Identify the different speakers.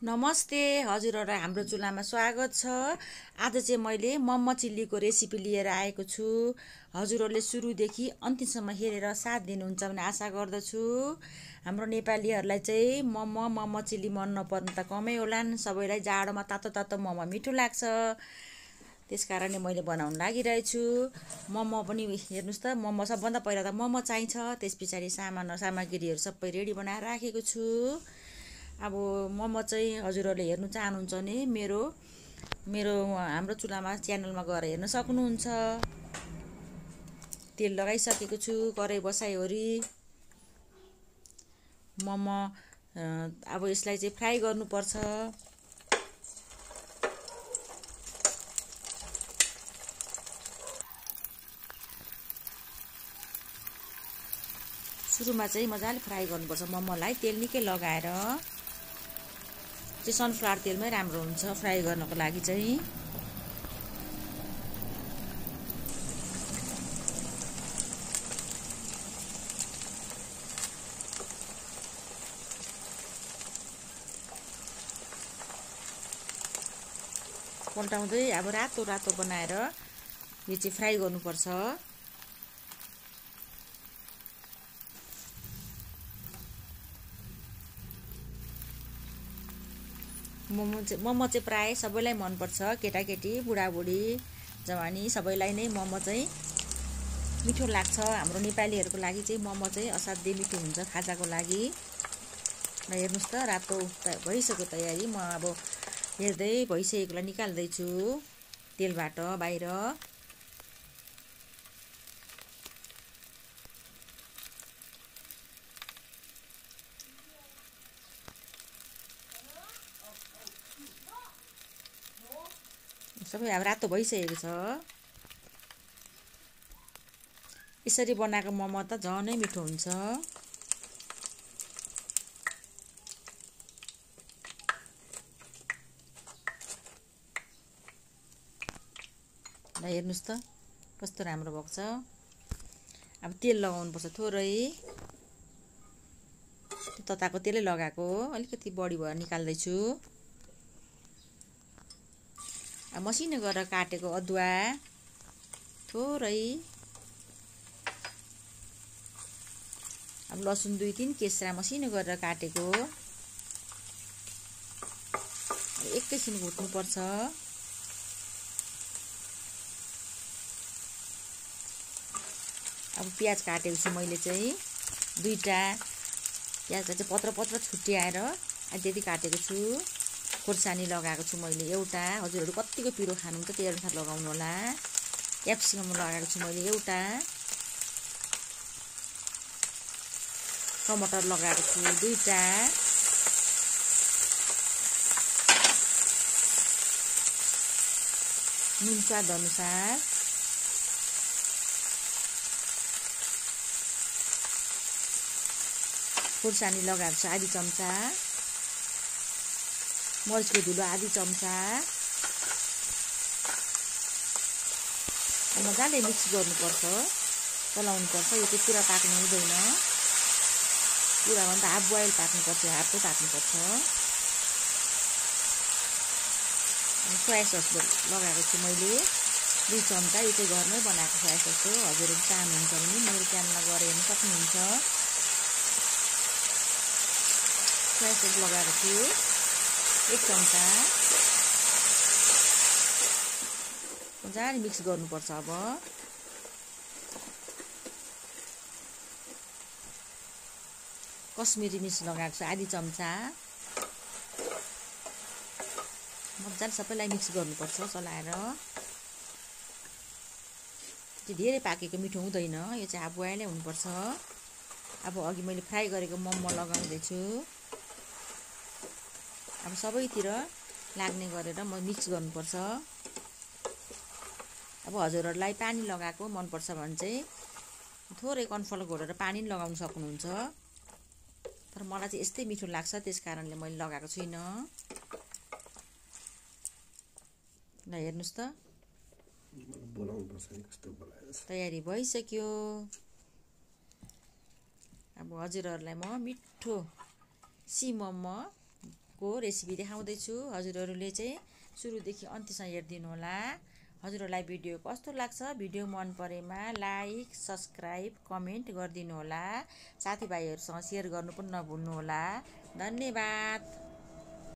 Speaker 1: नमस्ते हजुरहरूलाई हाम्रो चुल्हामा स्वागत छ। आज चाहिँ मैले मोमो चिल्लीको रेसिपी लिएर आएको छु। हजुरहरूले सुरुदेखि अन्तिमसम्म हेरेर साथ दिनुहुन्छ भन्ने आशा गर्दछु। हाम्रो नेपालीहरूलाई चाहिँ मोमो मोमो चिल्ली मन नपर्नु त कमै होलान्। सबैलाई जाडोमा तातो तातो मोमो मिठो लाग्छ। त्यस कारणले मैले बनाउनु लागिरहेछु। मोमो पनि हेर्नुहोस् त मोमो सबभन्दा पहिला त मोमो चाहिन्छ। त्यस पछाडि सामान सामग्रीहरू सबै रेडी बनाएर राखेको छु। अब मोमो चाहिँ हजुरहरूले हेर्नु चाहनुहुन्छ भने मेरो मेरो हाम्रो चुल्हामा च्यानलमा गएर हेर्न सक्नुहुन्छ। तेल लगाइसकेको छु कराई बसाइवरी मोमो अब यसलाई चाहिँ फ्राई गर्नुपर्छ। सुरुमा चाहिँ मजाले फ्राई गर्नुपर्छ मोमोलाई तेल निकै लगाएर। चाहिँ सनफ्लावर तेलमै राम्रो हुन्छ फ्राई गर्नको लागि चाहिँ। पल्टाउँदै अब रातो रातो बनाएर यो चाहिँ फ्राई गर्नुपर्छ। मोमो चाहिँ मोमो चाहिँ प्रायः सबैलाई मनपर्छ। केटाकेटी बुढाबुढी जवानी सबैलाई नै मोमो चाहिँ मिठो लाग्छ। हाम्रो नेपालीहरूको लागि चाहिँ मोमो चाहिँ असाध्यै मिठो हुन्छ खाजाको लागि। र हेर्नुहोस् त रातो भइसक्यो तयारी। म अब हेर्दै भइसकेकोलाई निकाल्दैछु तेलबाट बाहिर। सबै अब रातो भइसकेको छ। यसरी बनाएको मोमो त झनै मिठो हुन्छ। ल हेर्नुहोस् त कस्तो राम्रो भएको छ। अब तेल लगाउनुपर्छ थोरै। तताको तेलै लगाएको अलिकति बढी भएर निकाल्दैछु। मसिनो गरेर काटेको अदुवा। थोरै। अब लसुन दुई तिन केस्रा मसिनो गरेर काटेको। एकैछिन भुट्नुपर्छ अब प्याज काटेको छु मैले चाहिँ दुईवटा प्याजलाई चाहिँ पत्र पत्र छुट्याएर त्यति काटेको छु। खोर्सानी लगाएको छु मैले एउटा। हजुरहरू कतिको पिरो खानुहुन्छ त्यही अनुसार लगाउनु होला। क्याप्सिकम लगाएको छु मैले एउटा। टमाटर लगाएको छु दुईवटा। नुन स्वाद अनुसार। खोर्सानी लगाएको छु आधी चम्चा। मरिचको धुलो आधी चम्चा। मजाले मिक्स गर्नुपर्छ। चलाउनुपर्छ। यो चाहिँ पुरा पाक्नु हुँदैन। पुरा भन्दा हाफ बोइल पाक्नुपर्छ। हाफ चाहिँ पाक्नुपर्छ। सोया सस लगाएको छु मैले। दुई चम्चा। यो चाहिँ घरमै बनाएको सोया सस हो। हजुरहरू चाहनुहुन्छ भने मेरो च्यानलमा गएर हेर्नु सक्नुहुन्छ। सोया सस लगाएको छु। एक चम्चा मजाले मिक्स गर्नुपर्छ अब। कश्मिरी मिर्च लगाएको छु आधी चम्चा। मजाले सबैलाई मिक्स गर्नुपर्छ चलाएर। त्यो धेरै पाकेको मिठो हुँदैन यो चाहिँ हाफ बोइलै हुनुपर्छ। अब अघि मैले फ्राई गरेको मोमो लगाउँदैछु। अब सबैतिर लाग्ने गरेर म मिक्स गर्नुपर्छ। अब हजुरहरूलाई पानी लगाएको मनपर्छ भने चाहिँ थोरै कन्फर्ट घोलेर पानी पनि लगाउनु सक्नुहुन्छ। तर मलाई चाहिँ यस्तै मिठो लाग्छ त्यस कारणले मैले लगाएको छुइनँ। ल हेर्नुहोस् त। तयारी भइसक्यो। अब हजुरहरूलाई म मिठो सिमम को रेसिपी देखाउँदैछु। हजुरहरूले चाहिँ सुरुदेखि अन्त्यसम्म हेरिदिनु होला। हजुरहरूलाई भिडियो कस्तो लाग्छ? भिडियो मन परेमा लाइक सब्सक्राइब कमेन्ट गरिदिनु होला। साथीभाइहरूसँग सेयर गर्नु पनि नभुल्नु होला। धन्यवाद।